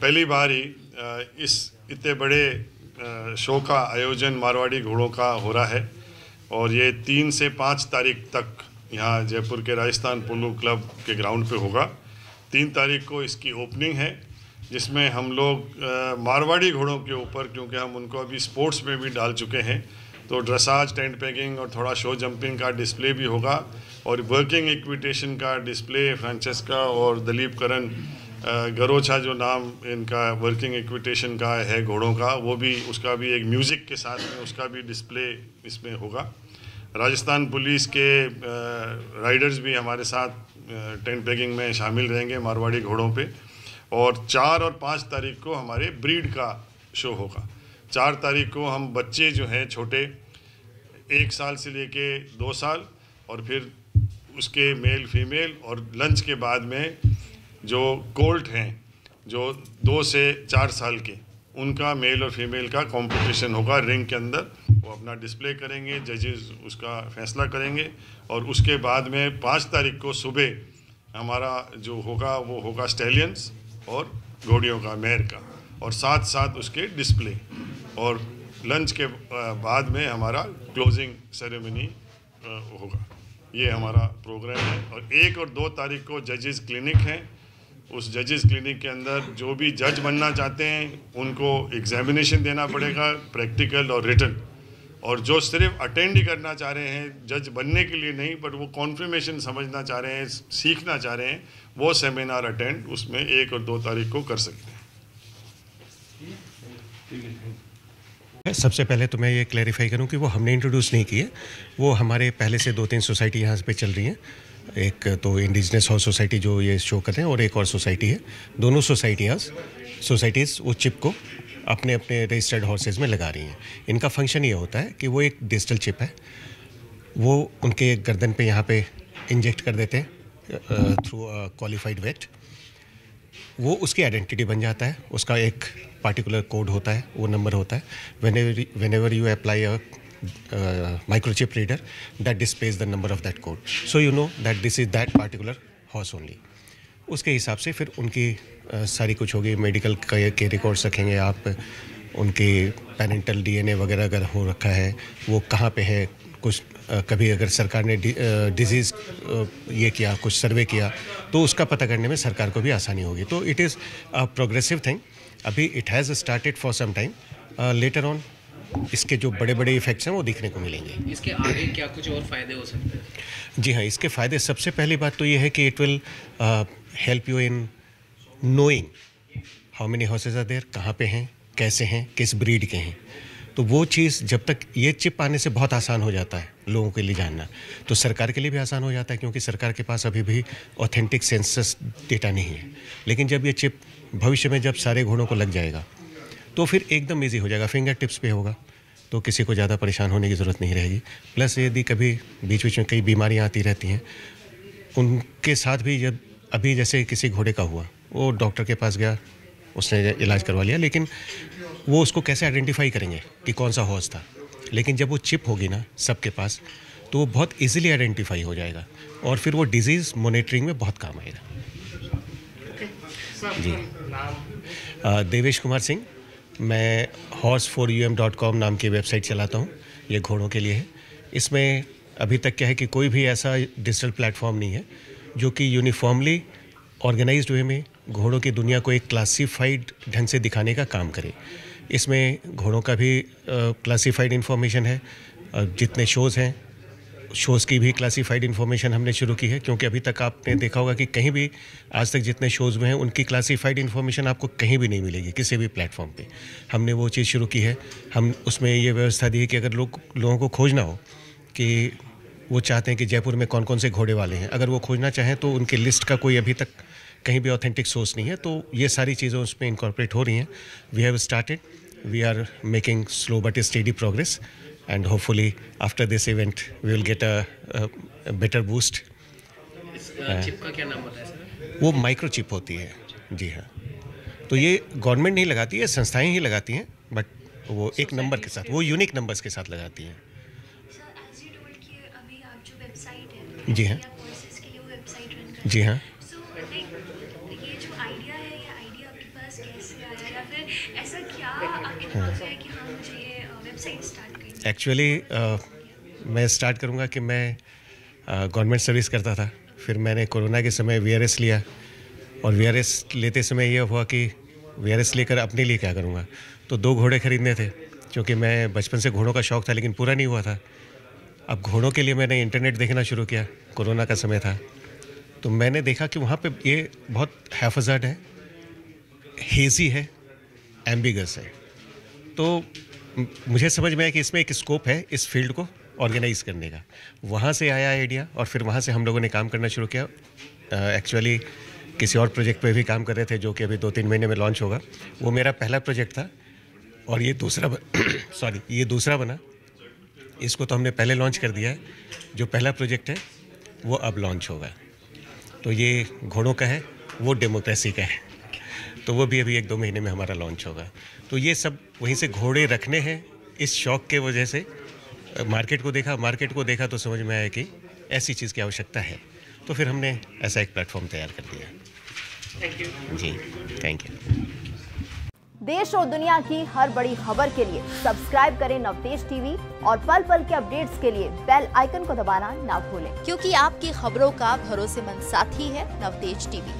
पहली बार ही इस इतने बड़े शो का आयोजन मारवाड़ी घोड़ों का हो रहा है और ये तीन से पाँच तारीख तक यहाँ जयपुर के राजस्थान पोलो क्लब के ग्राउंड पे होगा। तीन तारीख को इसकी ओपनिंग है, जिसमें हम लोग मारवाड़ी घोड़ों के ऊपर, क्योंकि हम उनको अभी स्पोर्ट्स में भी डाल चुके हैं तो ड्रेसाज टेंट पैकिंग और थोड़ा शो जंपिंग का डिस्प्ले भी होगा और वर्किंग इक्विटेशन का डिस्प्ले फ्रांचेस्का और दलीप करण गरोछा जो नाम इनका वर्किंग इक्विटेशन का है घोड़ों का, वो भी, उसका भी एक म्यूज़िक के साथ में उसका भी डिस्प्ले इसमें होगा। राजस्थान पुलिस के राइडर्स भी हमारे साथ टेंट पैकिंग में शामिल रहेंगे मारवाड़ी घोड़ों पे और चार और पाँच तारीख को हमारे ब्रीड का शो होगा। चार तारीख को हम बच्चे जो हैं छोटे, एक साल से लेके दो साल, और फिर उसके मेल, फीमेल, और लंच के बाद में जो कोल्ट हैं, जो दो से चार साल के, उनका मेल और फीमेल का कंपटीशन होगा रिंग के अंदर। वो अपना डिस्प्ले करेंगे जजेस उसका फैसला करेंगे, और उसके बाद में पाँच तारीख को सुबह हमारा जो होगा, वो होगा स्टेलियंस और घोड़ियों का मेयर का, और साथ साथ उसके डिस्प्ले और लंच के बाद में हमारा क्लोजिंग सेरेमनी होगा। ये हमारा प्रोग्राम है और एक और दो तारीख को जजेस क्लिनिक है। उस जजेस क्लिनिक के अंदर जो भी जज बनना चाहते हैं, उनको एग्जामिनेशन देना पड़ेगा प्रैक्टिकल और रिटर्न और जो सिर्फ़ अटेंड ही करना चाह रहे हैं जज बनने के लिए नहीं बट वो कॉन्फर्मेशन समझना चाह रहे हैं, सीखना चाह रहे हैं, वो सेमिनार अटेंड उसमें एक और दो तारीख को कर सकते हैं। सबसे पहले तो मैं ये क्लैरिफाई करूँ कि वो हमने इंट्रोड्यूस नहीं किए। वो हमारे पहले से दो तीन सोसाइटी यहाँ पे चल रही हैं। एक तो इंडिजनस हाउस सोसाइटी जो ये शो करते हैं और एक और सोसाइटी है। दोनों सोसाइटियाँ सोसाइटीज़ वो चिप को अपने अपने रजिस्टर्ड हॉर्सेज में लगा रही हैं। इनका फ़ंक्शन ये होता है कि वो एक डिजिटल चिप है। वो उनके गर्दन पे यहाँ पे इंजेक्ट कर देते हैं थ्रू क्वालिफाइड वेट वो उसकी आइडेंटिटी बन जाता है उसका एक पार्टिकुलर कोड होता है वो नंबर होता है। Whenever you apply a microchip reader that displays the number of that code so you know that this is that particular horse only उसके हिसाब से फिर उनकी uh, सारी कुछ होगी। मेडिकल के रिकॉर्ड्स रखेंगे आप उनकी पेरेंटल डीएनए वगैरह अगर हो रखा है वो कहाँ पे है? कुछ कभी अगर सरकार ने डिज़ीज़ ये किया कुछ सर्वे किया तो उसका पता करने में सरकार को भी आसानी होगी। तो it is a progressive thing अभी it has started for some time later on इसके जो बड़े बड़े इफेक्ट्स हैं वो देखने को मिलेंगे। इसके आगे क्या कुछ और फ़ायदे हो सकते हैं? जी हाँ इसके फ़ायदे सबसे पहली बात तो ये है कि it will help you in knowing how many horses are there कहाँ पे हैं कैसे हैं, किस ब्रीड के हैं। तो वो चीज़ जब तक ये चिप आने से बहुत आसान हो जाता है लोगों के लिए जानना। तो सरकार के लिए भी आसान हो जाता है क्योंकि सरकार के पास अभी भी ऑथेंटिक सेंसस डेटा नहीं है। लेकिन जब ये चिप भविष्य में जब सारे घोड़ों को लग जाएगा तो फिर एकदम ईजी हो जाएगा फिंगर टिप्स पे होगा। तो किसी को ज़्यादा परेशान होने की ज़रूरत नहीं रहेगी। प्लस यदि कभी बीच बीच में कई बीमारियाँ आती रहती हैं, उनके साथ भी जब अभी जैसे किसी घोड़े का हुआ, वो डॉक्टर के पास गया उसने इलाज करवा लिया लेकिन वो उसको कैसे आइडेंटिफाई करेंगे कि कौन सा हॉर्स था? लेकिन जब वो चिप होगी ना सबके पास तो वो बहुत इजीली आइडेंटिफाई हो जाएगा और फिर वो डिज़ीज़ मोनिटरिंग में बहुत काम आएगा। जी। देवेश कुमार सिंह। मैं horse for you M dot com नाम की वेबसाइट चलाता हूँ ये घोड़ों के लिए है। इसमें अभी तक क्या है कि कोई भी ऐसा डिजिटल प्लेटफॉर्म नहीं है जो कि यूनिफॉर्मली ऑर्गेनाइज्ड वे में घोड़ों की दुनिया को एक क्लासीफाइड ढंग से दिखाने का काम करे। इसमें घोड़ों का भी क्लासीफाइड इन्फॉर्मेशन है जितने शोज़ हैं शोज़ की भी क्लासीफाइड इन्फॉर्मेशन हमने शुरू की है, क्योंकि अभी तक आपने देखा होगा कि कहीं भी आज तक जितने शोज़ हुए हैं, उनकी क्लासीफाइड इन्फॉर्मेशन आपको कहीं भी नहीं मिलेगी, किसी भी प्लेटफॉर्म पे। हमने वो चीज़ शुरू की है। हम, उसमें ये व्यवस्था दी है कि अगर लोग, लोगों को खोजना हो कि वो चाहते हैं कि जयपुर में कौन कौन से घोड़े वाले हैं, अगर वो खोजना चाहें तो उनकी लिस्ट का कोई अभी तक कहीं भी ऑथेंटिक सोर्स नहीं है तो ये सारी चीज़ें उसमें इंकॉर्पोरेट हो रही हैं। We have started we are making slow but steady progress and hopefully after this event we will get a, a, a better boost. Chip का क्या नाम बताया वो माइक्रो चिप होती है। जी हाँ। तो ये गवर्नमेंट नहीं लगाती है संस्थाएँ ही लगाती हैं बट वो एक नंबर के साथ वो यूनिक नंबर्स के साथ लगाती हैं। जी हाँ जी हाँ सो लाइक ये जो आइडिया है ये आइडिया आपके पास कैसे आया या फिर ऐसा क्या में है एक्चुअली मैं स्टार्ट करूँगा कि मैं गवर्नमेंट सर्विस करता था। फिर मैंने कोरोना के समय वी लिया। और वी लेते समय यह हुआ कि वी लेकर अपने लिए क्या करूँगा? तो दो घोड़े खरीदने थे क्योंकि मैं बचपन से घोड़ों का शौक़ था, लेकिन पूरा नहीं हुआ था। अब घोड़ों के लिए मैंने इंटरनेट देखना शुरू किया, कोरोना का समय था। तो मैंने देखा कि वहाँ पे ये बहुत हैफजर्ड है हेजी है एम्बिगस है। तो मुझे समझ में आया कि इसमें एक स्कोप है इस फ़ील्ड को ऑर्गेनाइज करने का। वहाँ से आया आइडिया और फिर वहाँ से हम लोगों ने काम करना शुरू किया। एक्चुअली किसी और प्रोजेक्ट पे भी काम कर रहे थे जो कि अभी दो तीन महीने में लॉन्च होगा। वो मेरा पहला प्रोजेक्ट था और ये दूसरा सॉरी ये दूसरा बना। इसको तो हमने पहले लॉन्च कर दिया है। जो पहला प्रोजेक्ट है, वो अब लॉन्च होगा। तो ये घोड़ों का है, वो डेमोक्रेसी का है। तो वो भी अभी एक दो महीने में हमारा लॉन्च होगा। तो ये सब वहीं से घोड़े रखने हैं इस शौक के वजह से। मार्केट को देखा मार्केट को देखा तो समझ में आया कि ऐसी चीज़ की आवश्यकता है। तो फिर हमने ऐसा एक प्लेटफॉर्म तैयार कर दिया। Thank you ji thank you देश और दुनिया की हर बड़ी खबर के लिए सब्सक्राइब करें नवतेज टीवी और पल पल के अपडेट्स के लिए बेल आइकन को दबाना ना भूलें। क्योंकि आपकी खबरों का भरोसेमंद साथी है नवतेज टीवी